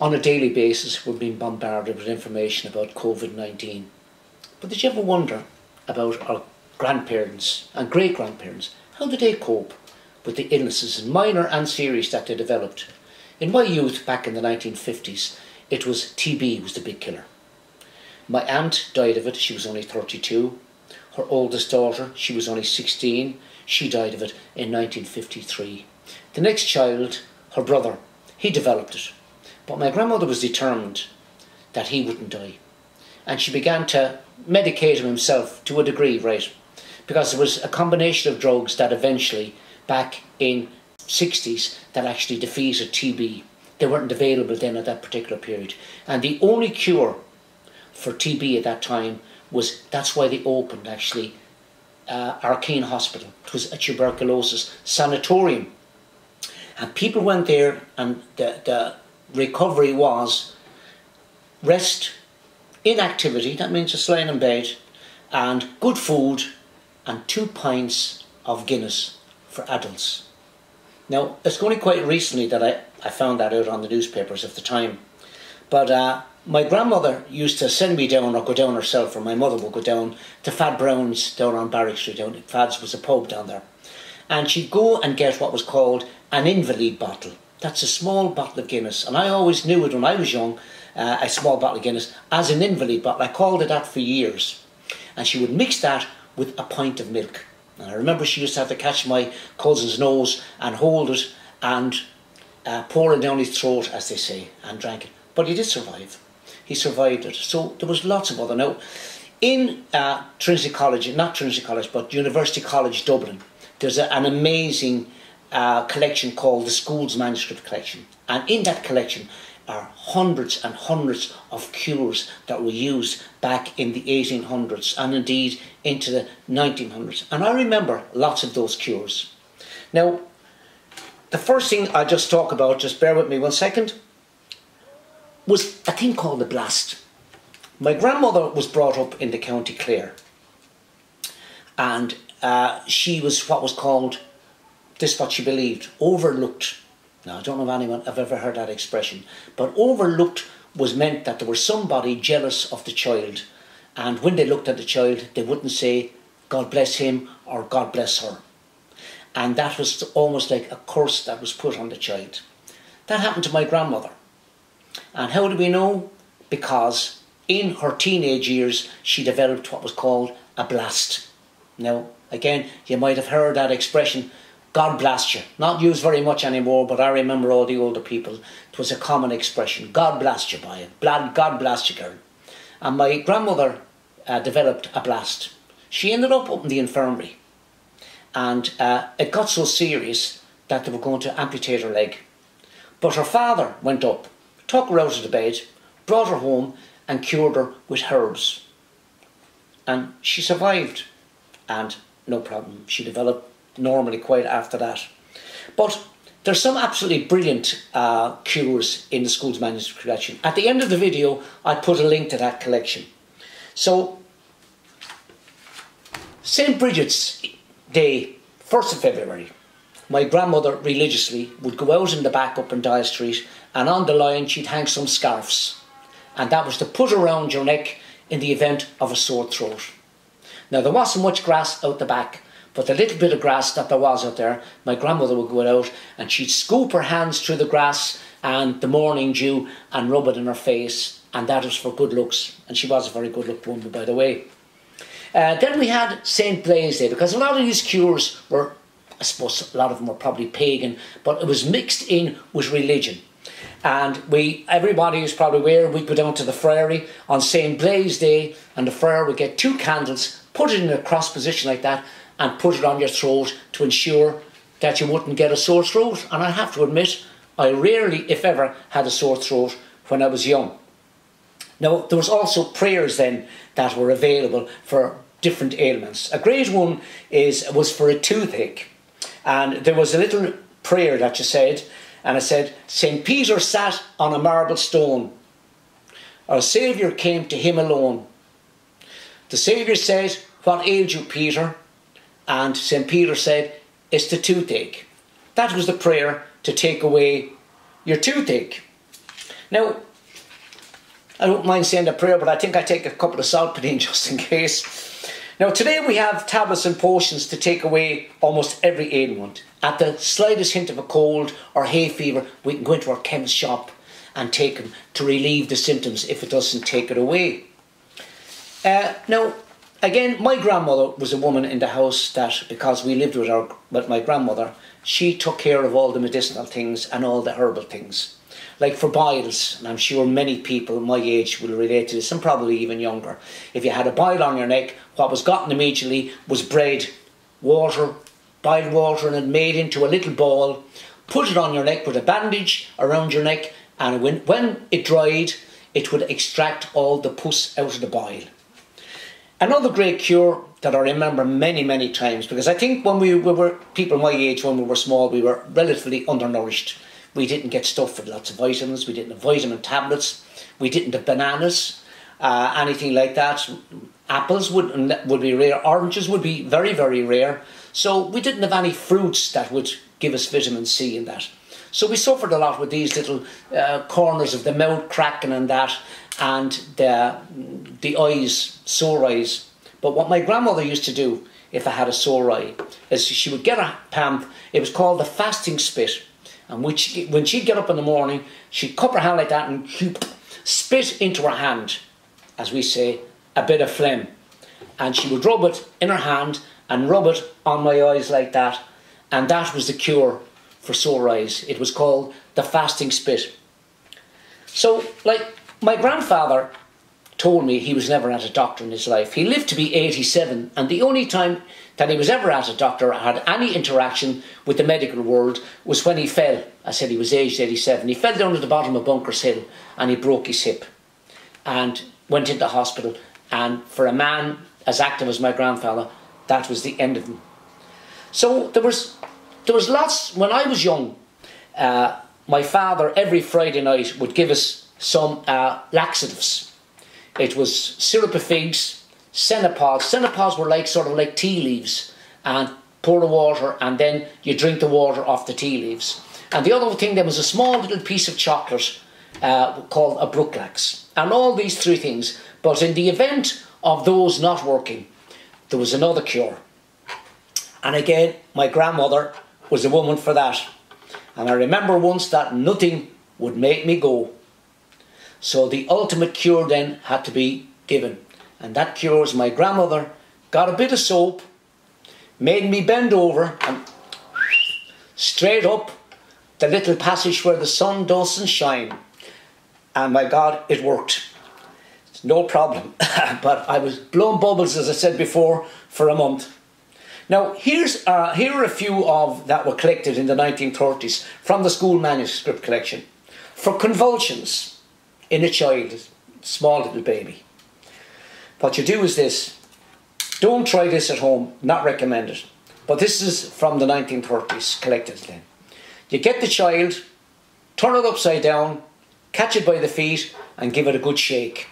on a daily basis we're being bombarded with information about COVID-19. But did you ever wonder about our grandparents and great-grandparents? How did they cope with the illnesses, minor and serious, that they developed? In my youth, back in the 1950s, it was TB was the big killer. My aunt died of it, she was only 32. Her oldest daughter, she was only 16, she died of it in 1953. The next child, her brother, he developed it. But my grandmother was determined that he wouldn't die. And she began to medicate him himself to a degree, right? Because there was a combination of drugs that eventually, back in 60s, that actually defeated TB. They weren't available then at that particular period. And the only cure for TB at that time was that's why they opened actually uh, Ardkeen Hospital. It was a tuberculosis sanatorium. And people went there and the, the recovery was rest, inactivity, that means just lying in bed, and good food and two pints of Guinness for adults. Now, it's only quite recently that I, I found that out on the newspapers of the time. But uh, my grandmother used to send me down or go down herself, or my mother would go down to Fad Brown's down on Barrack Street. Down Fad's was a pub down there, and she'd go and get what was called an invalid bottle. That's a small bottle of Guinness, and I always knew it when I was young. Uh, a small bottle of Guinness as an invalid bottle. I called it that for years, and she would mix that with a pint of milk. And I remember she used to have to catch my cousin's nose and hold it and uh, pour it down his throat, as they say, and drank it. But he did survive. He survived it. So there was lots of other. Now, in uh, Trinity College, not Trinity College, but University College Dublin, there's a, an amazing uh, collection called the School's Manuscript Collection. And in that collection are hundreds and hundreds of cures that were used back in the 1800s and indeed into the 1900s. And I remember lots of those cures. Now, the first thing I just talk about, just bear with me one second, was a thing called the blast. My grandmother was brought up in the County Clare, and uh, she was what was called, this is what she believed, overlooked. Now, I don't know if anyone have ever heard that expression, but overlooked was meant that there was somebody jealous of the child, and when they looked at the child, they wouldn't say, God bless him or God bless her. And that was almost like a curse that was put on the child. That happened to my grandmother. And how do we know? Because in her teenage years, she developed what was called a blast. Now, again, you might have heard that expression, God blast you. Not used very much anymore, but I remember all the older people. It was a common expression. God blast you, by it. God blast you, girl. And my grandmother uh, developed a blast. She ended up up in the infirmary. And uh, it got so serious that they were going to amputate her leg. But her father went up took her out of the bed, brought her home, and cured her with herbs. And she survived, and no problem. She developed normally quite after that. But there's some absolutely brilliant uh, cures in the school's manuscript collection. At the end of the video, I put a link to that collection. So, St. Bridget's Day, 1st of February, my grandmother religiously would go out in the back up in Dial Street and on the line she'd hang some scarves. And that was to put around your neck in the event of a sore throat. Now there wasn't much grass out the back, but the little bit of grass that there was out there, my grandmother would go out and she'd scoop her hands through the grass and the morning dew and rub it in her face, and that was for good looks. And she was a very good looked woman, by the way. Uh, then we had St. Blaise Day, because a lot of these cures were, I suppose, a lot of them were probably pagan, but it was mixed in with religion. And we, everybody is probably aware, we'd go down to the friary on St. Blaise Day, and the friar would get two candles, put it in a cross position like that, and put it on your throat to ensure that you wouldn't get a sore throat. And I have to admit, I rarely, if ever, had a sore throat when I was young. Now, there was also prayers then that were available for different ailments. A great one is was for a toothache, and there was a little prayer that you said, and I said, St. Peter sat on a marble stone. Our Saviour came to him alone. The Saviour said, What ails you, Peter? And St. Peter said, It's the toothache. That was the prayer to take away your toothache. Now, I don't mind saying a prayer, but I think I take a couple of saltpeter just in case. Now, today we have tablets and potions to take away almost every ailment. At the slightest hint of a cold or hay fever, we can go into our chemist shop and take them to relieve the symptoms if it doesn't take it away. Uh, now, again, my grandmother was a woman in the house that, because we lived with, our, with my grandmother, she took care of all the medicinal things and all the herbal things. Like for boils, and I'm sure many people my age will relate to this, and probably even younger. If you had a boil on your neck, what was gotten immediately was bread, water, boiled water, and it made into a little ball. Put it on your neck, put a bandage around your neck, and when, when it dried, it would extract all the pus out of the boil. Another great cure that I remember many, many times, because I think when we, we were people my age, when we were small, we were relatively undernourished. We didn't get stuff with lots of vitamins, we didn't have vitamin tablets, we didn't have bananas, uh, anything like that. Apples would, would be rare, oranges would be very, very rare. So we didn't have any fruits that would give us vitamin C in that. So we suffered a lot with these little uh, corners of the mouth cracking and that, and the, the eyes, sore eyes. But what my grandmother used to do if I had a sore eye is she would get a pamp, it was called the fasting spit. And when, she, when she'd get up in the morning, she'd cup her hand like that and spit into her hand, as we say, a bit of phlegm. And she would rub it in her hand and rub it on my eyes like that. And that was the cure for sore eyes. It was called the fasting spit. So, like, my grandfather told me he was never at a doctor in his life. He lived to be 87, and the only time that he was ever at a doctor or had any interaction with the medical world was when he fell. I said he was aged 87. He fell down at the bottom of Bunkers Hill and he broke his hip and went into hospital. And for a man as active as my grandfather, that was the end of him. So there was there was lots, when I was young, uh, my father every Friday night would give us some uh, laxatives. It was syrup of figs, senna pods. Senopoz were like sort of like tea leaves and pour the water and then you drink the water off the tea leaves. And the other thing, there was a small little piece of chocolate uh, called a Brooklax. And all these three things. But in the event of those not working, there was another cure. And again, my grandmother was a woman for that. And I remember once that nothing would make me go. So the ultimate cure then had to be given. And that cure was my grandmother got a bit of soap, made me bend over and straight up the little passage where the sun doesn't shine. And my God, it worked. No problem. but I was blowing bubbles, as I said before, for a month. Now, here's, uh, here are a few of that were collected in the 1930s from the school manuscript collection. For convulsions in a child, small little baby. What you do is this. Don't try this at home, not recommended. But this is from the 1930s, collected then. You get the child, turn it upside down, catch it by the feet, and give it a good shake.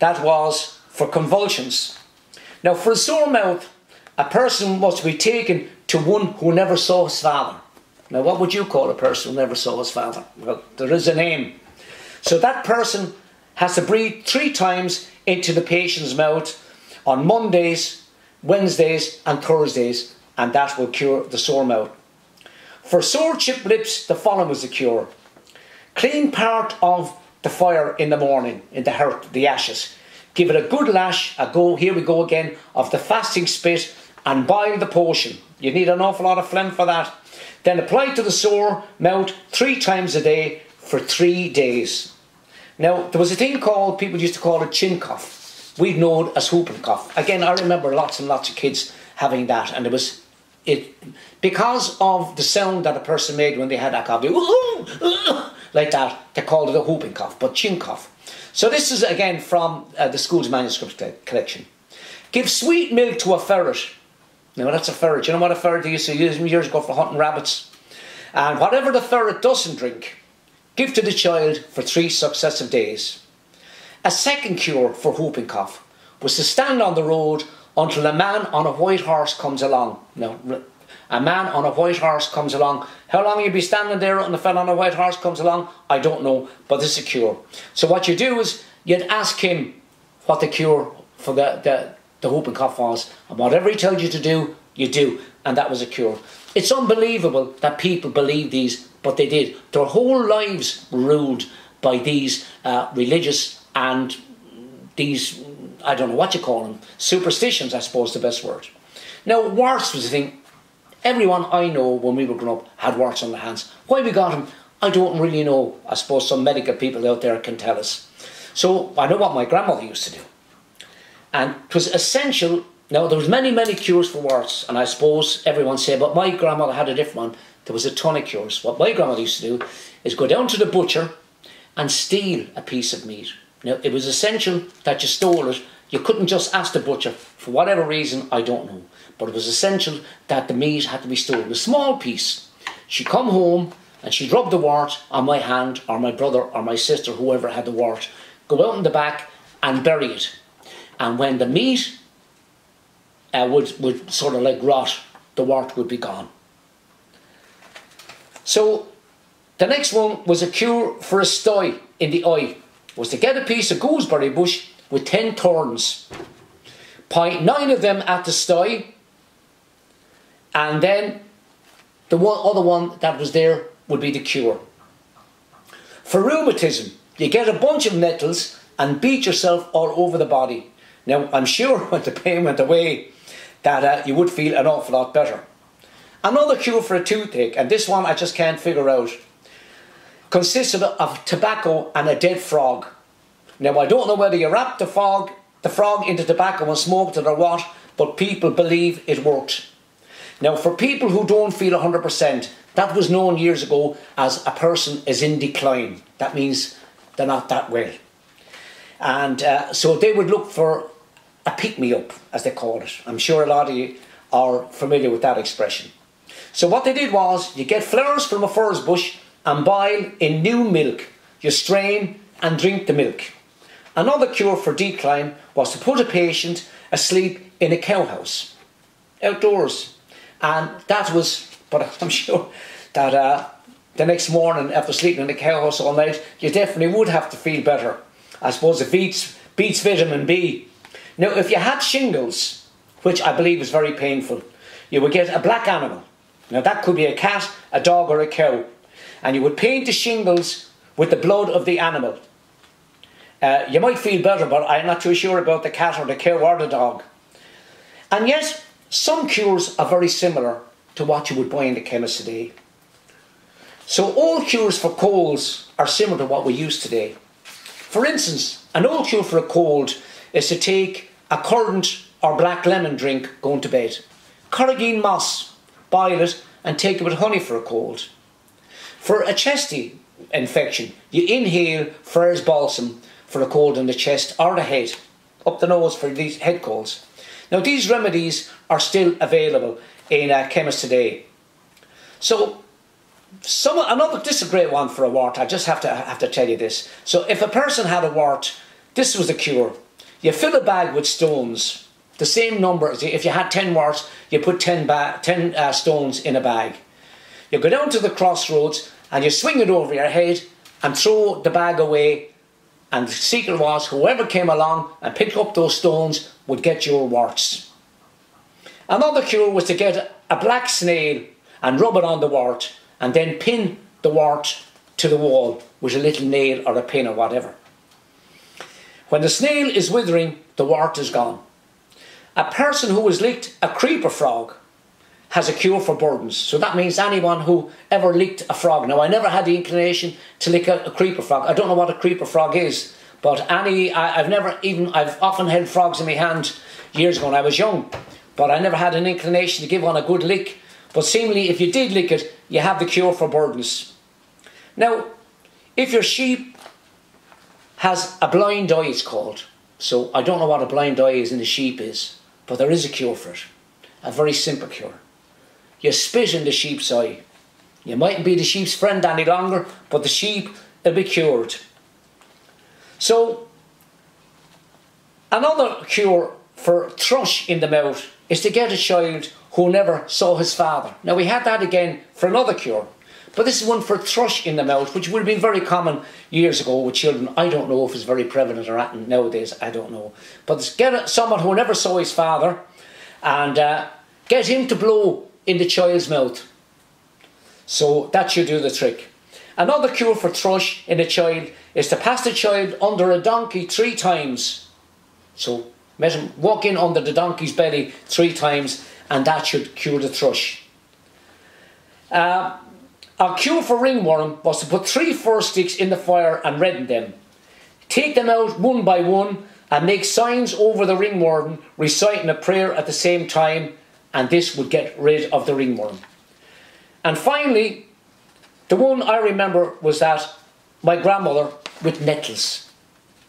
That was for convulsions. Now, for a sore mouth, a person was to be taken to one who never saw his father. Now, what would you call a person who never saw his father? Well, there is a name. So that person has to breathe three times into the patient's mouth on Mondays, Wednesdays, and Thursdays, and that will cure the sore mouth. For sore chipped lips, the following is the cure. Clean part of the fire in the morning, in the hearth, the ashes. Give it a good lash, a go, here we go again, of the fasting spit and boil the potion. You need an awful lot of phlegm for that. Then apply to the sore mouth three times a day for three days. Now, there was a thing called, people used to call it chin cough. We'd know it as whooping cough. Again, I remember lots and lots of kids having that, and it was it because of the sound that a person made when they had that cough, they, like that, they called it a whooping cough, but chin cough. So this is again from uh, the school's manuscript collection. Give sweet milk to a ferret now that's a ferret. You know what a ferret used to use years ago for hunting rabbits? And whatever the ferret doesn't drink, give to the child for three successive days. A second cure for whooping cough was to stand on the road until a man on a white horse comes along. Now, A man on a white horse comes along. How long you be standing there and the fellow on a white horse comes along? I don't know, but this is a cure. So what you do is you'd ask him what the cure for the, the, the whooping cough was. And whatever he tells you to do, you do. And that was a cure. It's unbelievable that people believe these, but they did. Their whole lives ruled by these uh, religious and these, I don't know what you call them, superstitions, I suppose the best word. Now, warts was the thing. Everyone I know when we were growing up had warts on their hands. Why we got them, I don't really know. I suppose some medical people out there can tell us. So I know what my grandmother used to do. And it was essential. Now, there was many, many cures for warts, and I suppose everyone say, but my grandmother had a different one. There was a ton of cures. What my grandmother used to do is go down to the butcher and steal a piece of meat. Now, it was essential that you stole it. You couldn't just ask the butcher, for whatever reason, I don't know. But it was essential that the meat had to be stolen. A small piece. She'd come home and she'd rub the wart on my hand, or my brother, or my sister, whoever had the wart, go out in the back and bury it. And when the meat uh, would, would sort of like rot, the wart would be gone. So the next one was a cure for a stye in the eye. Was to get a piece of gooseberry bush with 10 thorns. Point nine of them at the stye. And then the one, other one that was there would be the cure. For rheumatism, you get a bunch of nettles and beat yourself all over the body. Now, I'm sure when the pain went away, that uh, you would feel an awful lot better. Another cure for a toothache, and this one I just can't figure out, consisted of tobacco and a dead frog. Now, I don't know whether you wrap the frog, the frog into tobacco and smoked it or what, but people believe it worked. Now, for people who don't feel 100%, that was known years ago as a person is in decline. That means they're not that well. And uh, so they would look for a pick me up, as they call it. I'm sure a lot of you are familiar with that expression. So what they did was you get flowers from a furze bush and boil in new milk. You strain and drink the milk. Another cure for decline was to put a patient asleep in a cowhouse, outdoors. And that was, but I'm sure that uh, the next morning after sleeping in the cowhouse all night, you definitely would have to feel better. I suppose it beats, beats vitamin B. Now, if you had shingles, which I believe is very painful, you would get a black animal. Now, that could be a cat, a dog, or a cow. And you would paint the shingles with the blood of the animal. Uh, you might feel better, but I'm not too sure about the cat or the cow or the dog. And yet, some cures are very similar to what you would buy in the chemist today. So all cures for colds are similar to what we use today. For instance, an old cure for a cold is to take a currant or black lemon drink going to bed. Carrageen moss, boil it and take it with honey for a cold. For a chesty infection, you inhale Friar's Balsam for a cold in the chest or the head, up the nose for these head colds. Now these remedies are still available in a chemist today. So some another this is a great one for a wart. I just have to have to tell you this. So if a person had a wart, this was the cure. You fill a bag with stones, the same number. As if you had ten warts, you put ten, ba- 10 uh, stones in a bag. You go down to the crossroads and you swing it over your head and throw the bag away. And the secret was whoever came along and picked up those stones would get your warts. Another cure was to get a black snail and rub it on the wart and then pin the wart to the wall with a little nail or a pin or whatever. When the snail is withering, the wart is gone. A person who has licked a creeper frog has a cure for burdens. So that means anyone who ever licked a frog. Now, I never had the inclination to lick a, a creeper frog. I don't know what a creeper frog is, but any, I, have never even, I've often held frogs in my hand years ago when I was young, but I never had an inclination to give one a good lick. But seemingly, if you did lick it, you have the cure for burdens. Now, if your sheep has a blind eye, it's called. So I don't know what a blind eye is in the sheep is, but there is a cure for it. A very simple cure. You spit in the sheep's eye. You mightn't be the sheep's friend any longer, but the sheep will be cured. So, another cure for thrush in the mouth is to get a child who never saw his father. Now we had that again for another cure. But this is one for thrush in the mouth, which would have been very common years ago with children. I don't know if it's very prevalent or not nowadays. I don't know. But get someone who never saw his father and uh, get him to blow in the child's mouth. So that should do the trick. Another cure for thrush in a child is to pass the child under a donkey three times. So let him walk in under the donkey's belly three times and that should cure the thrush. Uh, our cure for ringworm was to put three fir sticks in the fire and redden them. Take them out one by one and make signs over the ringworm, reciting a prayer at the same time, and this would get rid of the ringworm. And finally, the one I remember was that my grandmother with nettles.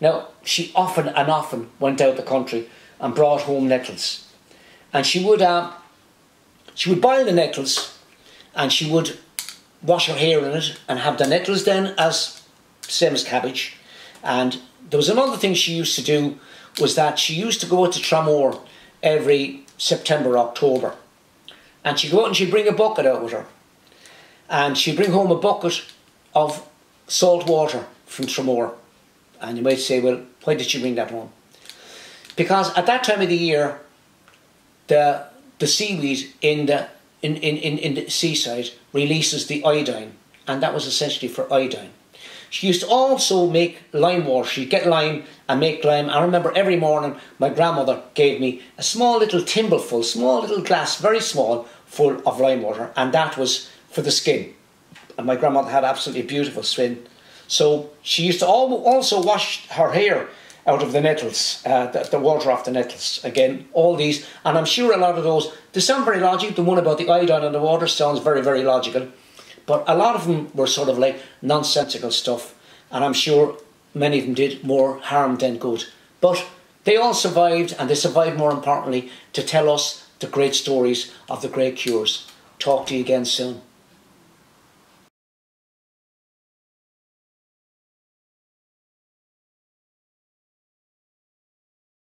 Now, she often and often went out the country and brought home nettles. And she would, uh, she would boil the nettles and she would wash her hair in it and have the nettles then as same as cabbage. And there was another thing she used to do was that she used to go out to Tramore every September, October. And she'd go out and she'd bring a bucket out with her. And she'd bring home a bucket of salt water from Tramore. And you might say, well, why did she bring that home? Because at that time of the year, the, the seaweed in the in, in, in, in the seaside releases the iodine, and that was essentially for iodine. She used to also make lime water. She'd get lime and make lime. I remember every morning my grandmother gave me a small little thimbleful, small little glass, very small, full of lime water, and that was for the skin. And my grandmother had absolutely beautiful skin. So she used to also wash her hair out of the nettles, uh, the, the, water off the nettles. Again, all these, and I'm sure a lot of those, they sound very logical. The one about the iodine in the water sounds very, very logical. But a lot of them were sort of like nonsensical stuff, and I'm sure many of them did more harm than good. But they all survived, and they survived more importantly to tell us the great stories of the great cures. Talk to you again soon.